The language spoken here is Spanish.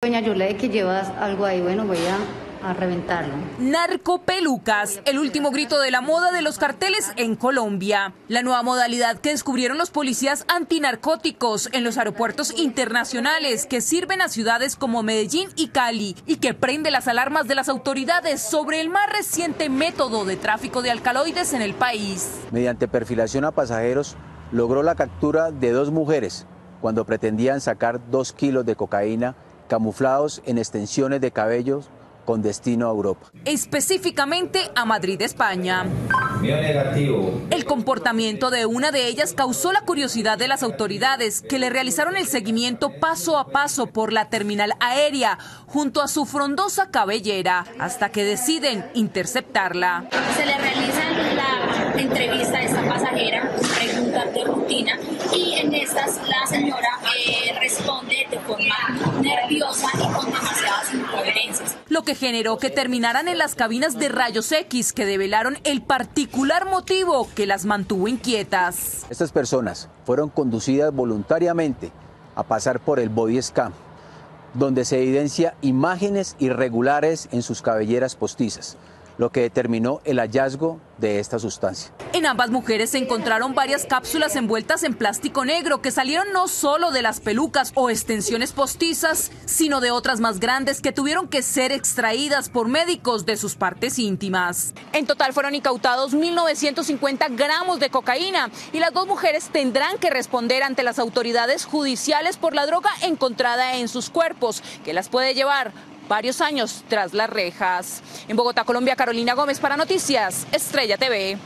Doña Yulei que llevas algo ahí, bueno, voy a a reventarlo. Narcopelucas, el último grito de la moda de los carteles en Colombia. La nueva modalidad que descubrieron los policías antinarcóticos en los aeropuertos internacionales que sirven a ciudades como Medellín y Cali y que prende las alarmas de las autoridades sobre el más reciente método de tráfico de alcaloides en el país. Mediante perfilación a pasajeros, logró la captura de dos mujeres cuando pretendían sacar dos kilos de cocaína camuflados en extensiones de cabellos con destino a Europa. Específicamente a Madrid, España. negativo. El comportamiento de una de ellas causó la curiosidad de las autoridades, que le realizaron el seguimiento paso a paso por la terminal aérea, junto a su frondosa cabellera, hasta que deciden interceptarla. Se le realiza la entrevista a esta pasajera, preguntas de rutina, y en estas la señora lo que generó que terminaran en las cabinas de rayos X que develaron el particular motivo que las mantuvo inquietas. Estas personas fueron conducidas voluntariamente a pasar por el body scan, donde se evidencia imágenes irregulares en sus cabelleras postizas lo que determinó el hallazgo de esta sustancia. En ambas mujeres se encontraron varias cápsulas envueltas en plástico negro que salieron no solo de las pelucas o extensiones postizas, sino de otras más grandes que tuvieron que ser extraídas por médicos de sus partes íntimas. En total fueron incautados 1.950 gramos de cocaína y las dos mujeres tendrán que responder ante las autoridades judiciales por la droga encontrada en sus cuerpos, que las puede llevar varios años tras las rejas. En Bogotá, Colombia, Carolina Gómez para Noticias, Estrella TV.